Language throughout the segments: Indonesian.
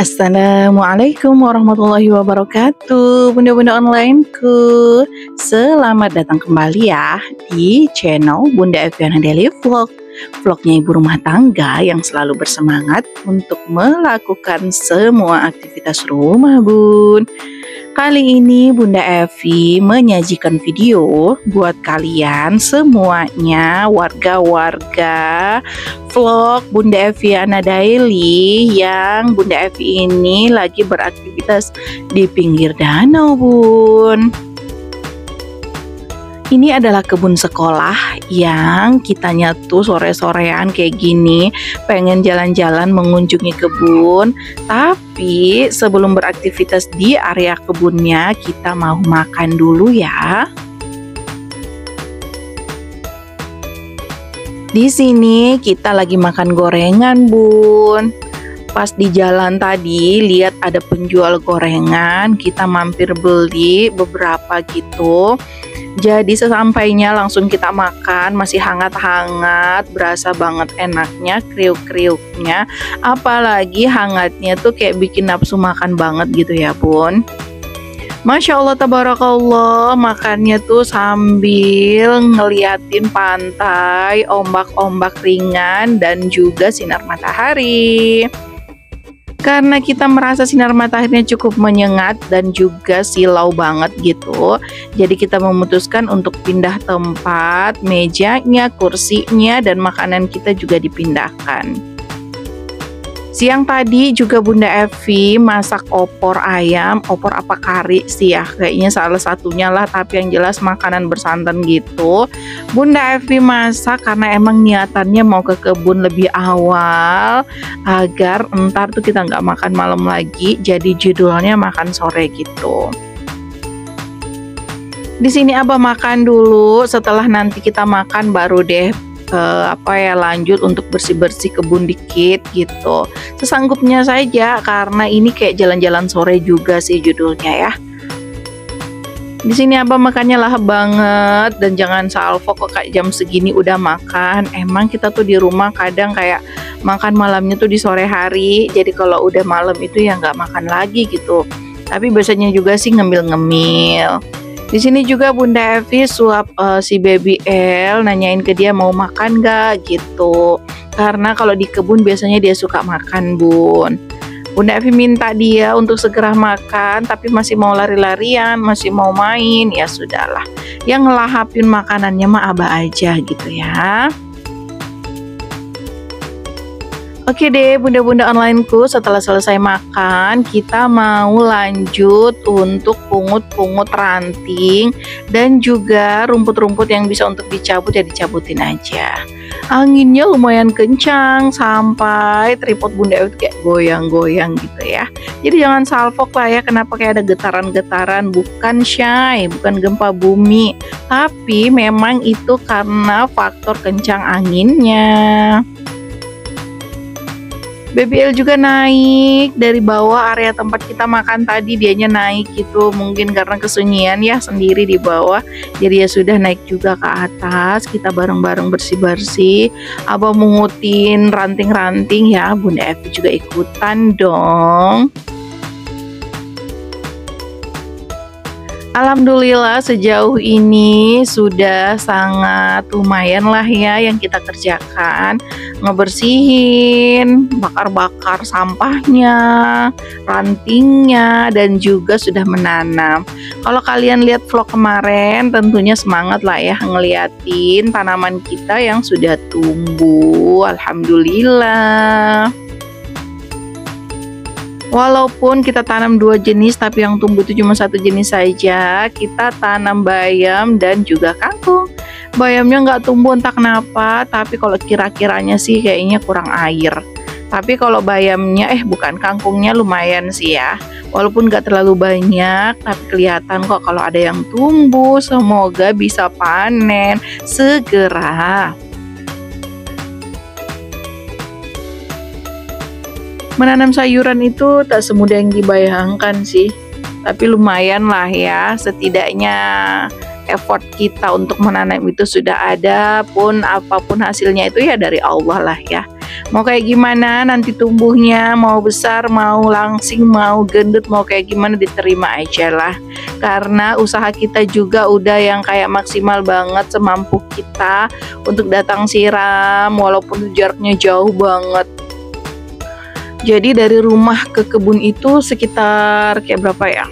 Assalamualaikum warahmatullahi wabarakatuh. Bunda-bunda onlineku Selamat datang kembali ya Di channel Bunda Eviana Daily Vlog Vlognya ibu rumah tangga yang selalu bersemangat Untuk melakukan semua aktivitas rumah bun Kali ini Bunda Evi menyajikan video buat kalian semuanya warga-warga vlog Bunda Evi Ana Daily yang Bunda Evi ini lagi beraktivitas di pinggir danau Bun. Ini adalah kebun sekolah yang kitanya tuh sore-sorean kayak gini pengen jalan-jalan mengunjungi kebun tapi sebelum beraktivitas di area kebunnya kita mau makan dulu ya. Di sini kita lagi makan gorengan, Bun. Pas di jalan tadi lihat ada penjual gorengan, kita mampir beli beberapa gitu jadi sesampainya langsung kita makan, masih hangat-hangat, berasa banget enaknya, kriuk-kriuknya. Apalagi hangatnya tuh kayak bikin nafsu makan banget gitu ya bun. Masya Allah tabarakallah makannya tuh sambil ngeliatin pantai, ombak-ombak ringan dan juga sinar matahari karena kita merasa sinar mataharinya cukup menyengat dan juga silau banget gitu jadi kita memutuskan untuk pindah tempat mejanya kursinya dan makanan kita juga dipindahkan Siang tadi juga Bunda Evi masak opor ayam, opor apa kari sih ya, kayaknya salah satunya lah, tapi yang jelas makanan bersantan gitu. Bunda Evi masak karena emang niatannya mau ke kebun lebih awal, agar entar tuh kita nggak makan malam lagi, jadi judulnya makan sore gitu. Di sini Abah makan dulu, setelah nanti kita makan baru deh uh, apa ya lanjut untuk bersih-bersih kebun dikit gitu. Sesanggupnya saja karena ini kayak jalan-jalan sore juga sih judulnya ya. Di sini apa makannya lahap banget dan jangan salvo kok kayak jam segini udah makan. Emang kita tuh di rumah kadang kayak makan malamnya tuh di sore hari. Jadi kalau udah malam itu ya nggak makan lagi gitu. Tapi biasanya juga sih ngemil-ngemil. Di sini juga Bunda Evi suap uh, si baby L nanyain ke dia mau makan gak gitu. Karena kalau di kebun biasanya dia suka makan bun. Bunda Evi minta dia untuk segera makan tapi masih mau lari-larian, masih mau main, ya sudahlah. Yang ngelahapin makanannya mah abah aja gitu ya. Oke deh bunda-bunda onlineku setelah selesai makan kita mau lanjut untuk pungut-pungut ranting dan juga rumput-rumput yang bisa untuk dicabut ya dicabutin aja. Anginnya lumayan kencang sampai tripod bunda itu kayak goyang-goyang gitu ya. Jadi jangan salfok lah ya kenapa kayak ada getaran-getaran? Bukan shy bukan gempa bumi tapi memang itu karena faktor kencang anginnya BBL juga naik. Dari bawah area tempat kita makan tadi dianya naik gitu. Mungkin karena kesunyian ya sendiri di bawah. Jadi ya sudah naik juga ke atas. Kita bareng-bareng bersih-bersih. Abang mengutin ranting-ranting ya. Bunda Evi juga ikutan dong. Alhamdulillah sejauh ini sudah sangat lumayan lah ya yang kita kerjakan ngebersihin, bakar-bakar sampahnya, rantingnya dan juga sudah menanam. Kalau kalian lihat vlog kemarin tentunya semangat lah ya ngeliatin tanaman kita yang sudah tumbuh. Alhamdulillah. Walaupun kita tanam dua jenis tapi yang tumbuh itu cuma satu jenis saja Kita tanam bayam dan juga kangkung Bayamnya nggak tumbuh entah kenapa Tapi kalau kira-kiranya sih kayaknya kurang air. Tapi kalau bayamnya eh bukan kangkungnya lumayan sih ya. Walaupun nggak terlalu banyak Tapi kelihatan kok kalau ada yang tumbuh. Semoga bisa panen segera. Menanam sayuran itu tak semudah yang dibayangkan sih. Tapi lumayan lah ya setidaknya effort kita untuk menanam itu sudah ada pun apa pun hasilnya itu ya dari Allah lah ya. Mau kayak gimana nanti tumbuhnya? Mau besar mau langsing mau gendut mau kayak gimana diterima aja lah. Karena usaha kita juga udah yang kayak maksimal banget semampu kita untuk datang siram walaupun jaraknya jauh banget. Jadi dari rumah ke kebun itu sekitar kayak berapa ya?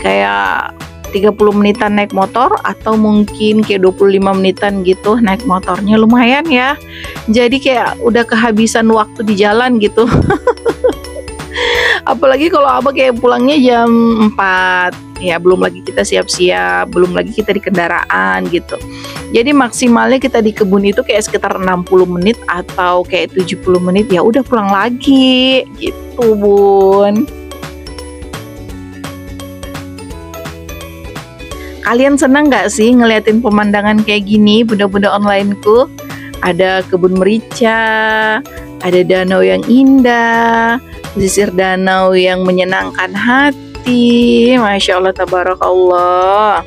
Kayak 30 menitan naik motor atau mungkin kayak 25 menitan gitu naik motornya lumayan ya. Jadi kayak udah kehabisan waktu di jalan gitu. Apalagi kalau abah kayak pulangnya jam 4 ya belum lagi kita siap-siap belum lagi kita di kendaraan gitu. Jadi maksimalnya kita di kebun itu kayak sekitar 60 menit atau kayak 70 menit ya udah pulang lagi gitu bun Kalian senang nggak sih ngeliatin pemandangan kayak gini bunda-bunda onlineku? Ada kebun merica, ada danau yang indah, pesisir danau yang menyenangkan hati. Masya Allah, tabarakallah.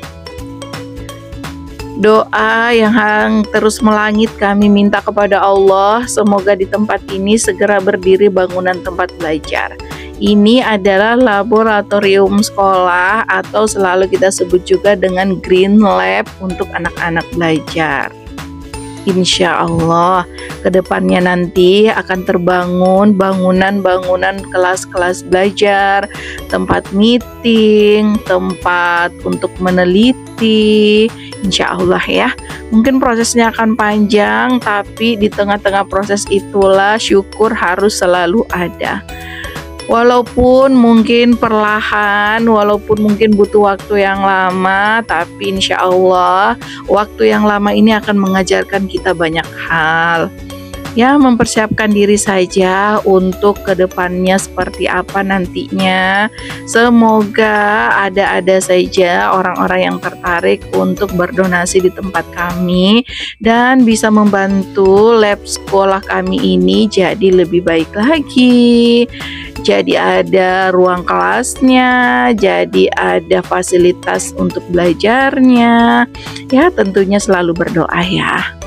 Doa yang terus melangit kami minta kepada Allah semoga di tempat ini segera berdiri bangunan tempat belajar ini adalah laboratorium sekolah atau selalu kita sebut juga dengan green lab untuk anak-anak belajar. Insya Allah ke depannya nanti akan terbangun bangunan-bangunan kelas-kelas belajar, tempat meeting, tempat untuk meneliti. Insya Allah ya, mungkin prosesnya akan panjang, tapi di tengah-tengah proses itulah syukur harus selalu ada walaupun mungkin perlahan, walaupun mungkin butuh waktu yang lama, tapi insya Allah waktu yang lama ini akan mengajarkan kita banyak hal ya mempersiapkan diri saja untuk ke depannya seperti apa nantinya. Semoga ada-ada saja orang-orang yang tertarik untuk berdonasi di tempat kami dan bisa membantu lab sekolah kami ini jadi lebih baik lagi. Jadi ada ruang kelasnya jadi ada fasilitas untuk belajarnya. Ya tentunya selalu berdoa ya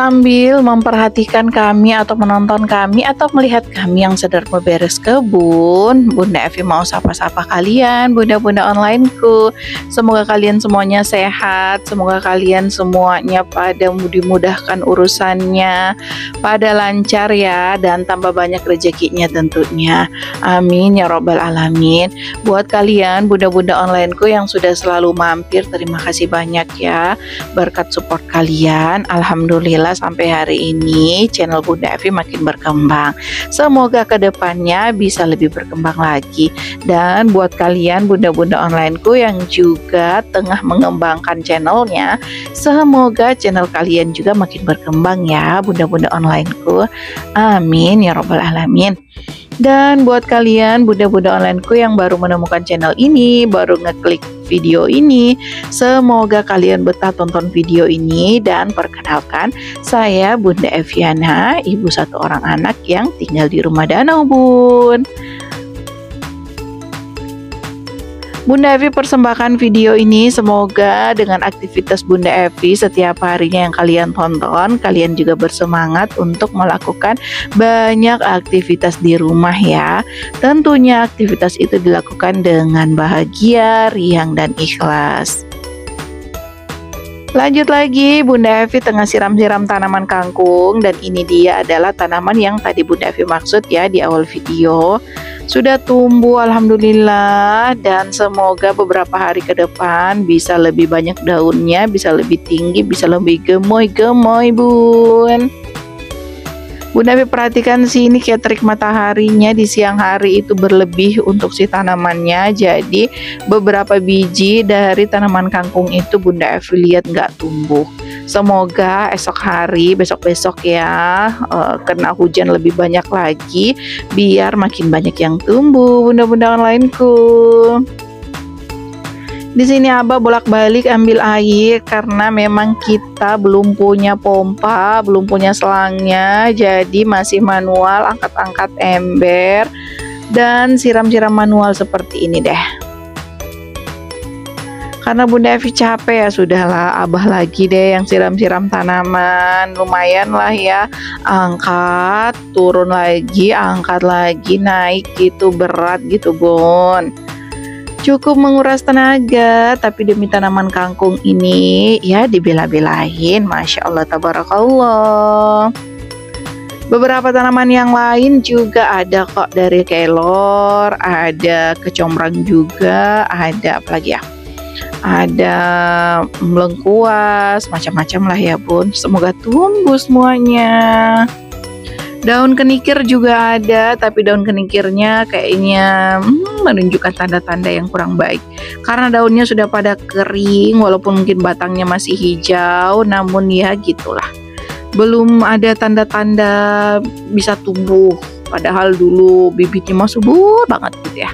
sambil memperhatikan kami atau menonton kami atau melihat kami yang sedang beberes kebun. Bunda Evi mau sapa-sapa kalian bunda-bunda onlineku. Semoga kalian semuanya sehat semoga kalian semuanya pada dimudahkan urusannya pada lancar ya dan tambah banyak rezekinya tentunya. Amin ya robbal alamin. Buat kalian bunda-bunda onlineku yang sudah selalu mampir terima kasih banyak ya berkat support kalian. Alhamdulillah sampai hari ini channel Bunda Evi makin berkembang. Semoga ke depannya bisa lebih berkembang lagi. Dan buat kalian bunda-bunda onlineku yang juga tengah mengembangkan channelnya, semoga channel kalian juga makin berkembang ya bunda-bunda onlineku. Amin ya robbal alamin. Dan buat kalian bunda-bunda onlineku yang baru menemukan channel ini, baru ngeklik video ini, semoga kalian betah tonton video ini dan perkenalkan saya Bunda Eviana, ibu satu orang anak yang tinggal di rumah danau, Bun. Bunda Evi persembahkan video ini. Semoga dengan aktivitas Bunda Evi setiap harinya yang kalian tonton kalian juga bersemangat untuk melakukan banyak aktivitas di rumah ya. Tentunya aktivitas itu dilakukan dengan bahagia, riang dan ikhlas. Lanjut lagi, Bunda Evi tengah siram-siram tanaman kangkung. Dan ini dia adalah tanaman yang tadi Bunda Evi maksud ya di awal video. Sudah tumbuh alhamdulillah. Dan semoga beberapa hari ke depan bisa lebih banyak daunnya, bisa lebih tinggi, bisa lebih gemoy-gemoy, Bun. Bunda Evi perhatikan sih ini kayak trik mataharinya di siang hari itu berlebih untuk si tanamannya. Jadi beberapa biji dari tanaman kangkung itu Bunda Evi lihat nggak tumbuh semoga esok hari besok-besok ya uh, kena hujan lebih banyak lagi biar makin banyak yang tumbuh bunda-bunda lainku di sini Abah bolak-balik ambil air karena memang kita belum punya pompa, belum punya selangnya, jadi masih manual angkat-angkat ember dan siram-siram manual seperti ini deh. Karena Bunda Evi capek ya sudahlah abah lagi deh yang siram-siram tanaman. Lumayan lah ya angkat turun lagi angkat lagi naik gitu berat gitu bun. Cukup menguras tenaga tapi demi tanaman kangkung ini ya dibela-belain. Masya Allah tabarakallah. Beberapa tanaman yang lain juga ada kok dari kelor, ada kecombrang juga, ada apa lagi ya? Ada melengkuas, macam-macam lah ya bun. Semoga tumbuh semuanya. Daun kenikir juga ada, tapi daun kenikirnya kayaknya hmm, menunjukkan tanda-tanda yang kurang baik. Karena daunnya sudah pada kering, walaupun mungkin batangnya masih hijau, namun ya gitulah. Belum ada tanda-tanda bisa tumbuh, padahal dulu bibitnya masih subur banget gitu ya.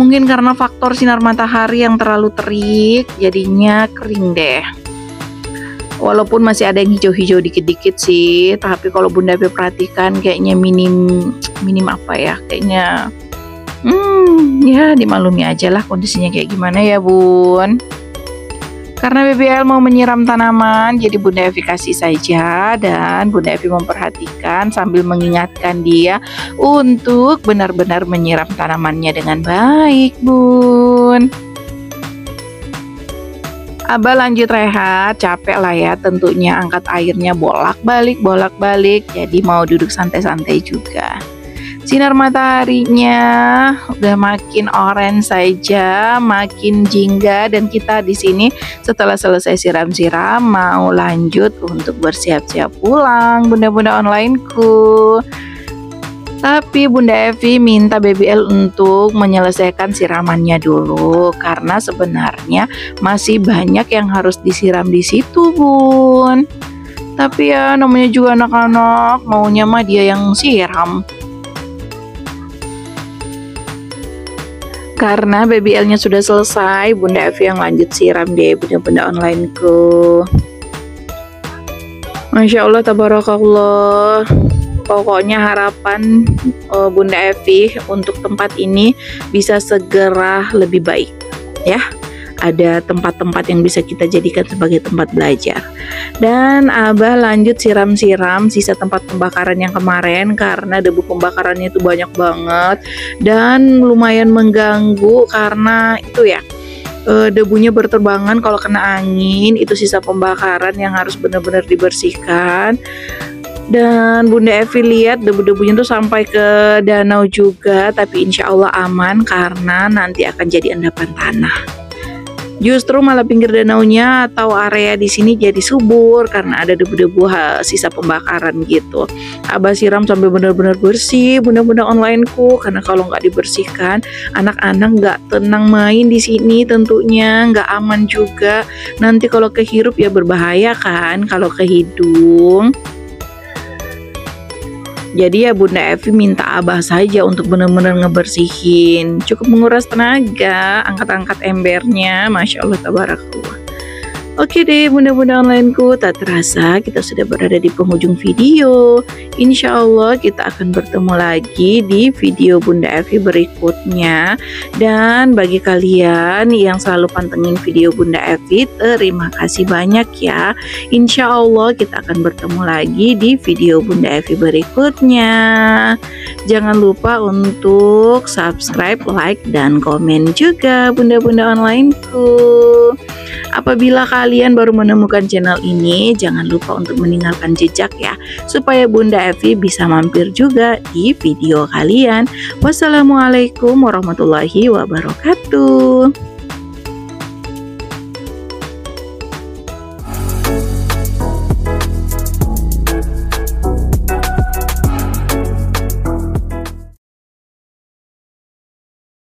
Mungkin karena faktor sinar matahari yang terlalu terik, jadinya kering deh. Walaupun masih ada yang hijau-hijau dikit-dikit sih, tapi kalau Bunda Pi perhatikan kayaknya minim minim apa ya? Kayaknya hmm, ya dimaklumi aja lah kondisinya kayak gimana ya, Bun. Karena BBL mau menyiram tanaman, jadi Bunda Evi kasih saja dan Bunda Evi memperhatikan sambil mengingatkan dia untuk benar-benar menyiram tanamannya dengan baik, Bun. Abah lanjut rehat, capek lah ya. Tentunya angkat airnya bolak-balik, bolak-balik, jadi mau duduk santai-santai juga sinar mataharinya udah makin orange saja, makin jingga dan kita di sini setelah selesai siram-siram mau lanjut untuk bersiap-siap pulang bunda-bunda onlineku. Tapi Bunda Evi minta BBL untuk menyelesaikan siramannya dulu karena sebenarnya masih banyak yang harus disiram di situ, Bun. Tapi ya namanya juga anak-anak, maunya mah dia yang siram. Karena BBL-nya sudah selesai, Bunda Evi yang lanjut siram deh bunda-bunda onlineku. Masya Allah, tabarakallah. Pokoknya harapan uh, Bunda Evi untuk tempat ini bisa segera lebih baik, ya ada tempat-tempat yang bisa kita jadikan sebagai tempat belajar. Dan Abah lanjut siram-siram sisa tempat pembakaran yang kemarin karena debu pembakarannya itu banyak banget dan lumayan mengganggu karena itu ya e, debunya berterbangan kalau kena angin itu sisa pembakaran yang harus benar-benar dibersihkan dan Bunda Evi lihat debu-debunya tuh sampai ke danau juga tapi insya Allah aman karena nanti akan jadi endapan tanah. Justru malah pinggir danaunya atau area di sini jadi subur karena ada debu-debu sisa pembakaran gitu. Abah siram sampai benar-benar bersih bunda-bunda onlineku karena kalau nggak dibersihkan anak-anak nggak tenang main di sini tentunya nggak aman juga. Nanti kalau kehirup ya berbahaya kan kalau ke hidung. Jadi ya Bunda Evi minta Abah saja untuk benar-benar ngebersihin. Cukup menguras tenaga, angkat-angkat embernya. Masya Allah, tabarakallah. Oke deh bunda-bunda onlineku tak terasa kita sudah berada di penghujung video. Insya Allah kita akan bertemu lagi di video Bunda Evi berikutnya. Dan bagi kalian yang selalu pantengin video Bunda Evi terima kasih banyak ya. Insya Allah kita akan bertemu lagi di video Bunda Evi berikutnya. Jangan lupa untuk subscribe, like, dan komen juga bunda-bunda onlineku. Apabila kalian baru menemukan channel ini, jangan lupa untuk meninggalkan jejak ya, supaya Bunda Evi bisa mampir juga di video kalian. Wassalamualaikum warahmatullahi wabarakatuh.